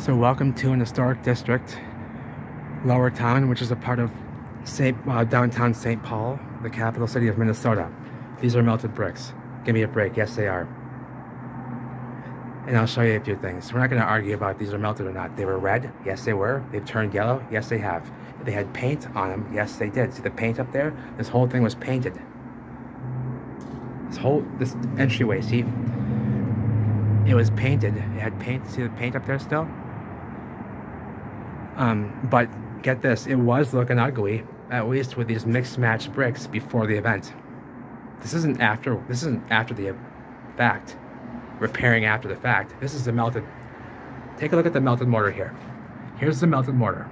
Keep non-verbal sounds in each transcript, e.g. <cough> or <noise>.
So welcome to an historic district, Lowertown, which is a part of Saint, uh, downtown St. Paul, the capital city of Minnesota. These are melted bricks. Give me a break. Yes, they are. And I'll show you a few things. We're not going to argue about these are melted or not. They were red. Yes, they were. They've turned yellow. Yes, they have. They had paint on them. Yes, they did. See the paint up there? This whole thing was painted. This whole, this entryway, see? It was painted. It had paint. See the paint up there still? Um, but get this, it was looking ugly, at least with these mixed match bricks before the event. This isn't after, this isn't after the fact, repairing after the fact. This is the melted, take a look at the melted mortar here. Here's the melted mortar.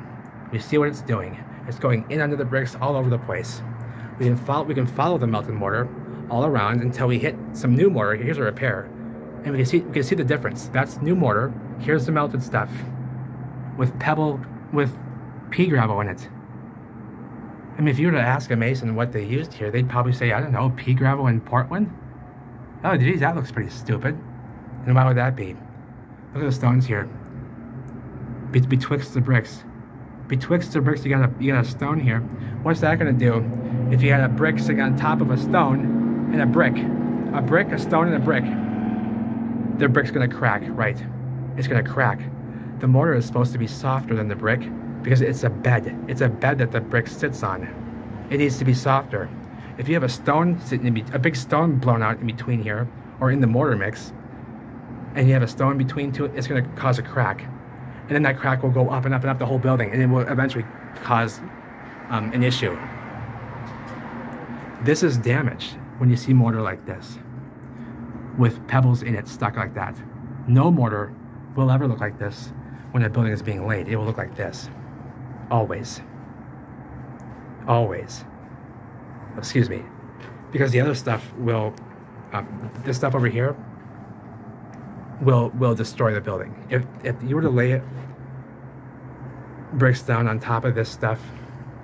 We see what it's doing. It's going in under the bricks all over the place. We can follow, we can follow the melted mortar all around until we hit some new mortar. Here's a repair. And we can see, we can see the difference. That's new mortar. Here's the melted stuff with pebble with pea gravel in it. I mean, if you were to ask a mason what they used here, they'd probably say, I don't know, pea gravel in Portland? Oh, geez, that looks pretty stupid. And why would that be? Look at the stones here. Be betwixt the bricks. Betwixt the bricks, you got a you got a stone here. What's that gonna do? If you had a brick sitting on top of a stone and a brick, a brick, a stone, and a brick, the brick's gonna crack, right? It's gonna crack. The mortar is supposed to be softer than the brick because it's a bed. It's a bed that the brick sits on. It needs to be softer. If you have a stone sitting in a big stone blown out in between here or in the mortar mix, and you have a stone between two, it's going to cause a crack. And then that crack will go up and up and up the whole building, and it will eventually cause um, an issue. This is damaged when you see mortar like this, with pebbles in it stuck like that. No mortar will ever look like this when a building is being laid. It will look like this. Always. Always. Excuse me. Because the other stuff will, um, this stuff over here, will will destroy the building. If, if you were to lay it, bricks down on top of this stuff,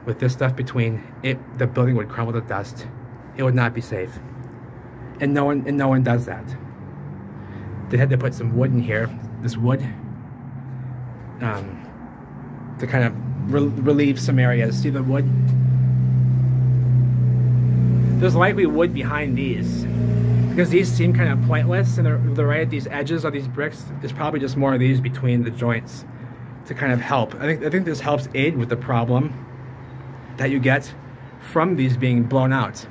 with this stuff between, it the building would crumble to dust. It would not be safe. And no one and no one does that. They had to put some wood in here. This wood um, to kind of re relieve some areas. See the wood? There's likely wood behind these because these seem kind of pointless and they're, right at these edges of these bricks. There's probably just more of these between the joints to kind of help. I think, I think this helps aid with the problem that you get from these being blown out.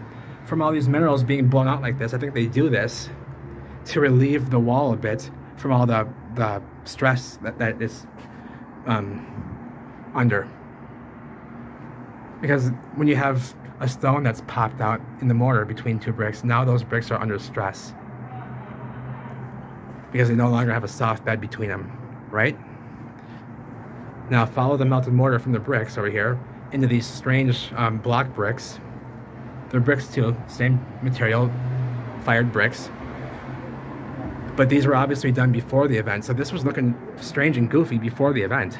From all these minerals being blown out like this, I think they do this to relieve the wall a bit from all the, the stress that, that is um, under. Because when you have a stone that's popped out in the mortar between two bricks, now those bricks are under stress. Because they no longer have a soft bed between them, right? Now follow the melted mortar from the bricks over here into these strange um, block bricks. They're bricks too, same material, fired bricks. But these were obviously done before the event, so this was looking strange and goofy before the event.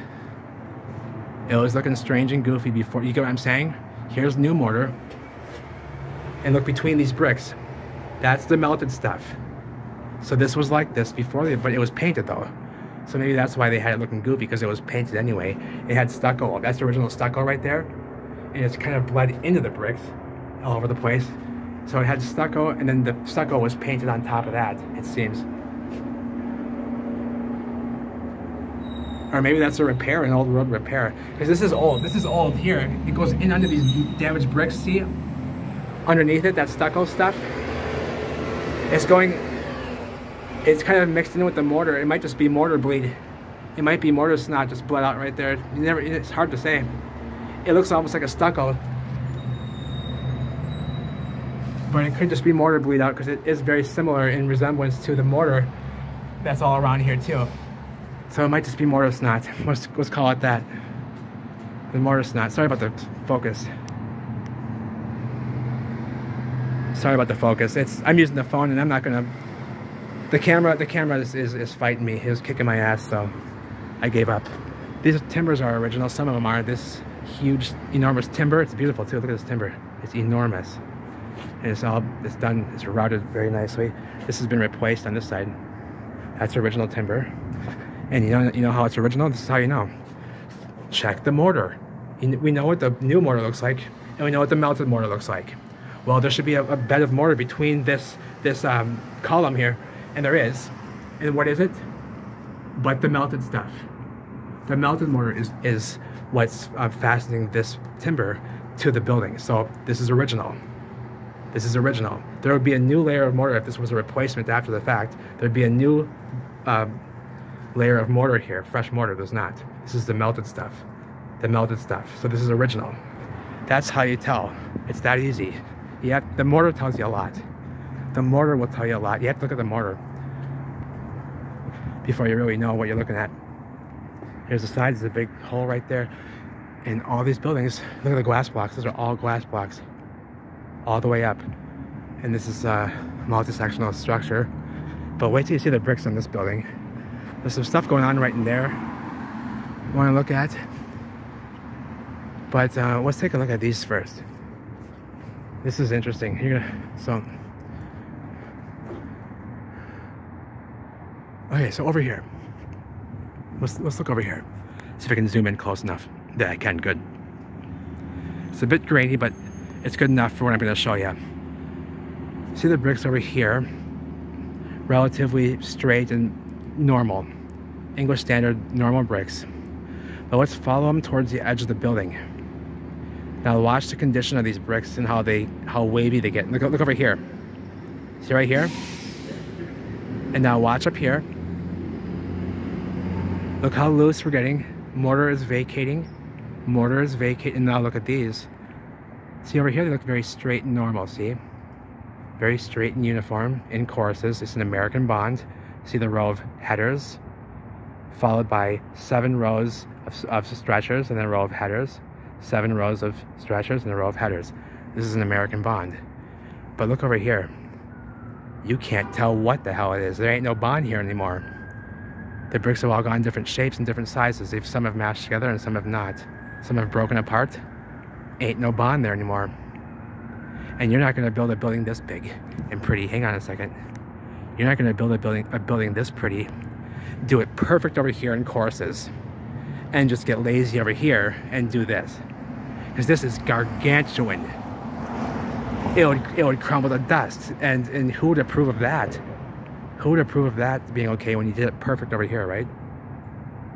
It was looking strange and goofy before, you get what I'm saying? Here's new mortar. And look between these bricks. That's the melted stuff. So this was like this before, the, but it was painted though. So maybe that's why they had it looking goofy, because it was painted anyway. It had stucco, that's the original stucco right there. And it's kind of bled into the bricks all over the place. So it had stucco, and then the stucco was painted on top of that, it seems. Or maybe that's a repair, an old road repair. Because this is old. This is old here. It goes in under these damaged bricks, see? Underneath it, that stucco stuff. It's going, it's kind of mixed in with the mortar. It might just be mortar bleed. It might be mortar snot just bled out right there. You never, it's hard to say. It looks almost like a stucco. But it could just be mortar bleed out because it is very similar in resemblance to the mortar that's all around here too. So it might just be mortar snot. <laughs> Let's, let's call it that. The mortar snot. Sorry about the focus. Sorry about the focus. It's I'm using the phone and I'm not gonna the camera the camera is, is, is fighting me. He was kicking my ass, so I gave up. These timbers are original. Some of them are this huge, enormous timber. It's beautiful too. Look at this timber. It's enormous. And it's all it's done, it's routed very nicely. This has been replaced on this side. That's original timber. And you know, you know how it's original? This is how you know. Check the mortar. We know what the new mortar looks like, and we know what the melted mortar looks like. Well, there should be a, a bed of mortar between this, this um, column here, and there is. And what is it? But the melted stuff. The melted mortar is, is what's uh, fastening this timber to the building. So this is original. This is original. There would be a new layer of mortar if this was a replacement after the fact. There'd be a new uh, layer of mortar here, fresh mortar. There's not. This is the melted stuff. The melted stuff. So this is original. That's how you tell. It's that easy. You have, the mortar tells you a lot. The mortar will tell you a lot. You have to look at the mortar before you really know what you're looking at. Here's the side, there's a big hole right there. And all these buildings, look at the glass blocks. Those are all glass blocks all the way up. And this is a multi-sectional structure. But wait till you see the bricks on this building. There's some stuff going on right in there. Want to look at? But uh, let's take a look at these first. This is interesting. You're gonna so. Okay, so over here. Let's let's look over here. See if I can zoom in close enough. Yeah, I can. Good. It's a bit grainy, but it's good enough for what I'm going to show you. See the bricks over here? Relatively straight and normal. English standard normal bricks. But let's follow them towards the edge of the building. Now watch the condition of these bricks and how they how wavy they get. Look, look over here. See right here? And now watch up here. Look how loose we're getting. Mortar is vacating. Mortar is vacating. Now look at these. See over here, they look very straight and normal, see? Very straight and uniform in courses. It's an American bond. See the row of headers, followed by seven rows of, of stretchers and then a row of headers, seven rows of stretchers and a row of headers. This is an American bond. But look over here. You can't tell what the hell it is. There ain't no bond here anymore. The bricks have all gone different shapes and different sizes. They've, some have mashed together and some have not. Some have broken apart ain't no bond there anymore. And you're not to build a building this big and pretty. Hang on a second. You're not to build a building a building this pretty, do it perfect over here in courses, and just get lazy over here and do this. Because this is gargantuan. It would, it would crumble to dust. And, and who would approve of that? Who would approve of that being okay when you did it perfect over here, right?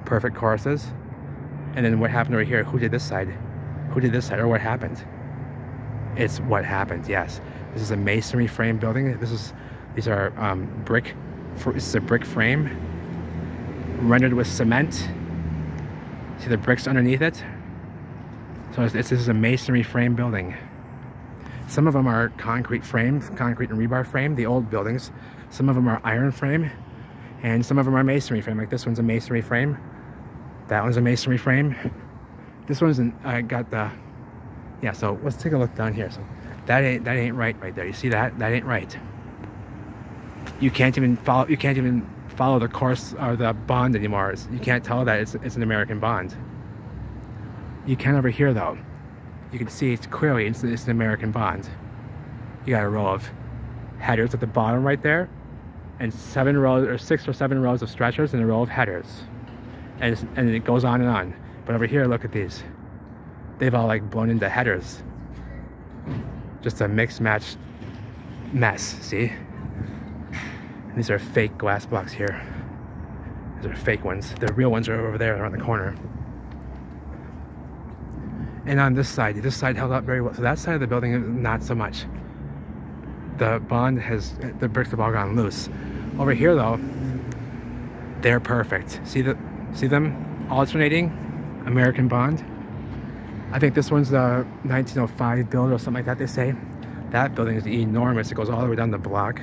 Perfect courses. And then what happened over here? Who did this side? Who did this side? or what happened? It's what happened, yes. This is a masonry frame building. This is, these are um, brick, this is a brick frame rendered with cement. See the bricks underneath it? So this is a masonry frame building. Some of them are concrete frames, concrete and rebar frame, the old buildings. Some of them are iron frame, and some of them are masonry frame. Like this one's a masonry frame. That one's a masonry frame. This one's in, I got the, yeah, so let's take a look down here. So that ain't, that ain't right right there. You see that? That ain't right. You can't even follow, you can't even follow the course or the bond anymore. It's, you can't tell that it's, it's an American bond. You can over here though. You can see it's clearly, it's, it's an American bond. You got a row of headers at the bottom right there and seven rows or six or seven rows of stretchers and a row of headers and, and it goes on and on but over here, look at these. They've all like blown into headers. Just a mixed match mess, see? These are fake glass blocks here. These are fake ones. The real ones are over there around the corner. And on this side, this side held up very well. So that side of the building, is not so much. The bond has, the bricks have all gone loose. Over here though, they're perfect. See the, see them alternating? American Bond. I think this one's the 1905 build or something like that they say. That building is enormous. It goes all the way down the block.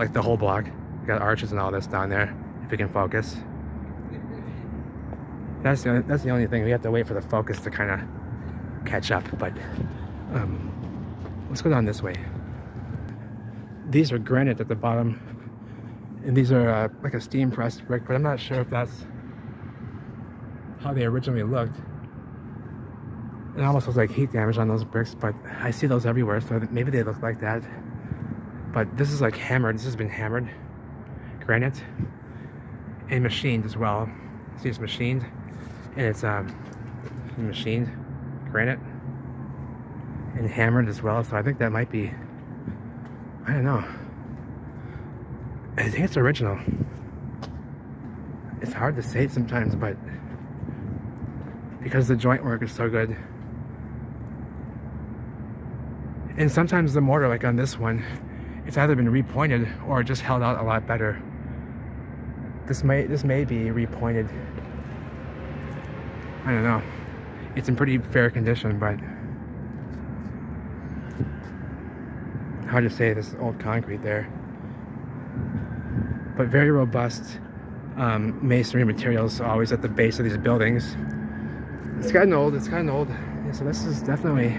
Like the whole block. You got arches and all this down there, if you can focus. That's the, only, that's the only thing. We have to wait for the focus to kind of catch up. But um, let's go down this way. These are granite at the bottom. And these are uh, like a steam pressed brick, but I'm not sure if that's how they originally looked. It almost looks like heat damage on those bricks, but I see those everywhere, so maybe they look like that. But this is like hammered. This has been hammered granite. and machined as well. See, it's machined, and it's um, machined granite and hammered as well. So I think that might be, I don't know. I think it's original. It's hard to say sometimes, but because the joint work is so good. And sometimes the mortar, like on this one, it's either been repointed or just held out a lot better. This may this may be repointed. I don't know. It's in pretty fair condition, but hard to say this old concrete there. But very robust um, masonry materials always at the base of these buildings. It's gotten old, it's gotten old. Yeah, so this is definitely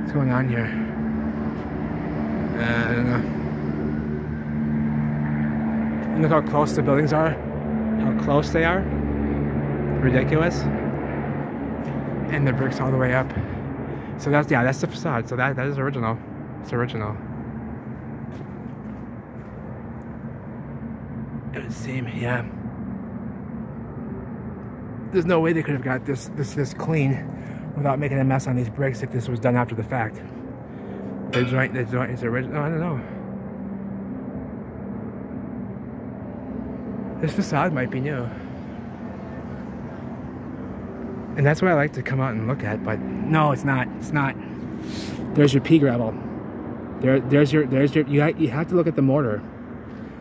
what's going on here. Uh, I don't know. And look how close the buildings are. How close they are. Ridiculous. And the bricks all the way up. So that's yeah, that's the facade. So that that is original. It's original. It would seem, yeah. There's no way they could have got this this this clean without making a mess on these bricks if this was done after the fact. The joint the joint is original. I don't know. This facade might be new. And that's what I like to come out and look at, but no, it's not. It's not. There's your pea gravel. There, there's your, there's your, you, you have to look at the mortar.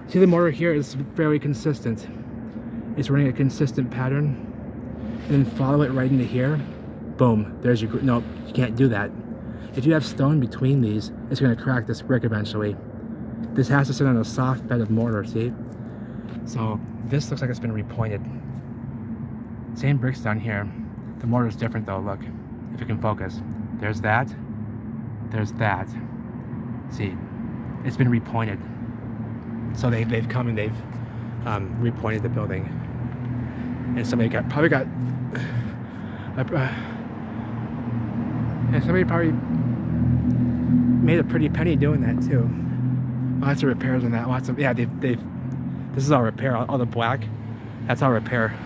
See the mortar here is fairly consistent. It's running a consistent pattern. And then follow it right into here. Boom, there's your, no, you can't do that. If you have stone between these, it's gonna crack this brick eventually. This has to sit on a soft bed of mortar, see? So this looks like it's been repointed. Same bricks down here. The mortar is different though, look, if you can focus. There's that, there's that. See, it's been repointed. So they, they've come and they've um, repointed the building. And somebody got, probably got, <sighs> uh, and somebody probably made a pretty penny doing that too. Lots of repairs on that, lots of, yeah, they've, they've this is all repair, all, all the black, that's all repair.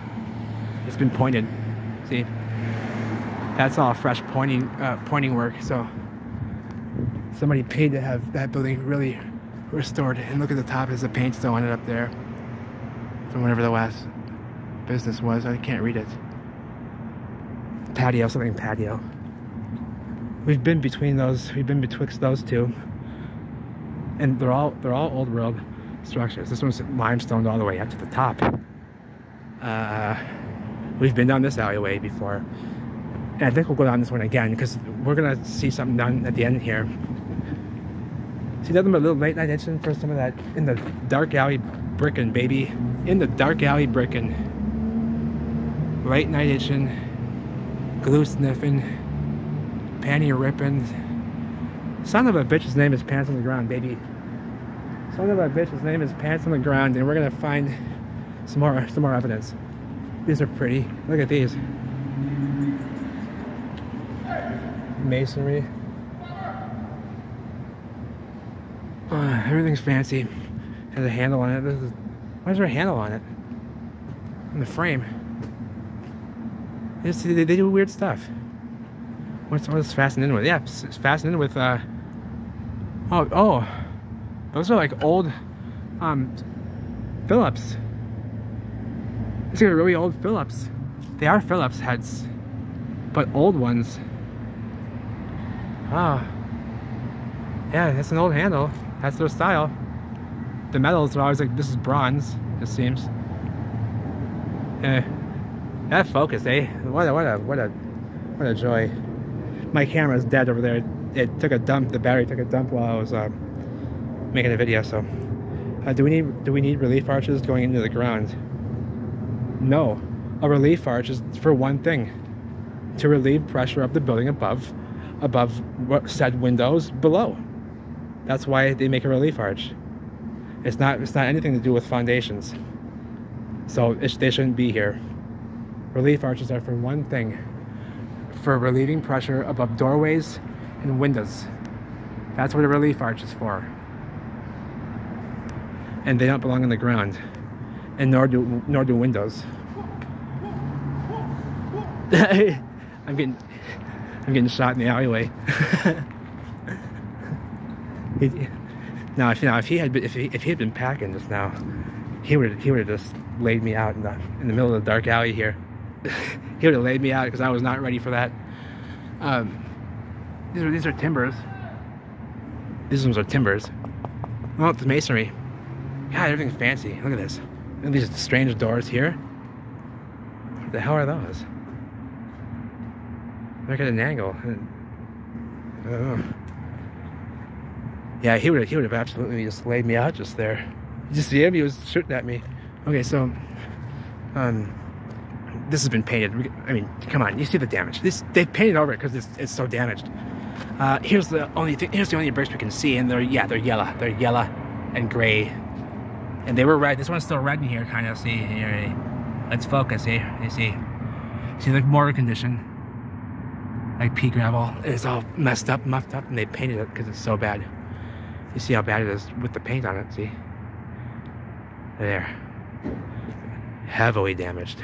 It's been pointed, see? That's all fresh pointing, uh, pointing work, so somebody paid to have that building really restored. And look at the top, there's a paint still on it up there from whatever the last business was. I can't read it. Patio, something patio. We've been between those, we've been betwixt those two. And they're all, they're all old world structures. This one's limestone all the way up to the top. Uh, we've been down this alleyway before. And I think we'll go down this one again because we're gonna see something down at the end here. See but a little late night action for some of that in the dark alley brickin', baby. In the dark alley brickin'. Late night itching, glue sniffing, panty ripping. Son of a bitch's name is Pants on the Ground, baby. Son of a bitch's name is Pants on the Ground, and we're gonna find some more some more evidence. These are pretty. Look at these. Masonry. Uh, everything's fancy. Has a handle on it. Why is there a handle on it? In the frame. It's, they, they do weird stuff. What's what's fastened in with? Yeah, it's, fastened in with. Uh, oh oh, those are like old um, Phillips. These are really old Phillips. They are Phillips heads, but old ones. Ah, yeah, that's an old handle. That's their style. The metals are always like, this is bronze, it seems. Yeah, that focus, eh? What a, what a, what a, what a joy. My camera's dead over there. It took a dump, the battery took a dump while I was uh, making a video, so. Uh, do we need, do we need relief arches going into the ground? No. A relief arch is for one thing. To relieve pressure of the building above, above said windows below. That's why they make a relief arch. It's not, it's not anything to do with foundations. So they shouldn't be here. Relief arches are for one thing. For relieving pressure above doorways and windows. That's what a relief arch is for. And they don't belong on the ground. and nor do nor do windows. <laughs> I'm getting I'm getting shot in the alleyway. <laughs> now, if, now, if he had been, if he, if he had been packing just now, he would he would have just laid me out in the in the middle of the dark alley here. He would have laid me out because I was not ready for that. Um, these are these are timbers. These ones are timbers. Oh, it's masonry. God, everything's fancy. Look at this. Look at these strange doors here. What the hell are those? Look at an angle. Oh. Yeah, he would he would have absolutely just laid me out just there. You just see him? He was shooting at me. Okay, so um, this has been painted. I mean, come on, you see the damage. This they've painted over it because it's, it's so damaged. Uh, here's the only thing. Here's the only bricks we can see, and they're yeah, they're yellow. They're yellow and gray, and they were red. This one's still red in here, kind of. See here. Let's focus. here. you see, see the mortar condition, like pea gravel. It's all messed up, muffed up, and they painted it because it's so bad. You see how bad it is with the paint on it. See, there, heavily damaged.